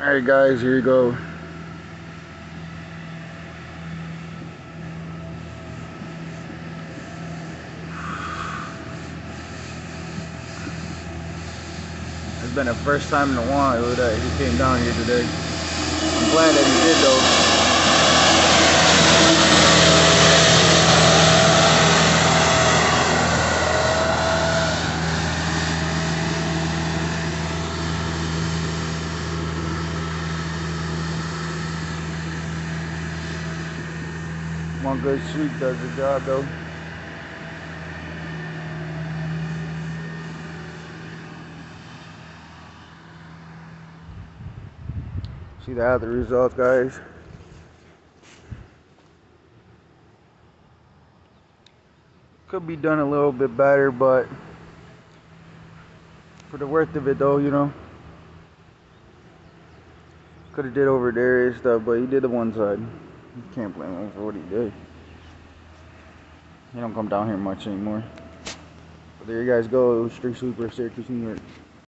Alright guys, here you go. It's been the first time in a while that he came down here today. I'm glad that he did though. One good sweep does the job though. See the other results guys. Could be done a little bit better, but for the worth of it though, you know. Could have did over there and stuff, but he did the one side. You can't blame him for what he did. He don't come down here much anymore. But there you guys go, Street Sweeper, Syracuse, New York.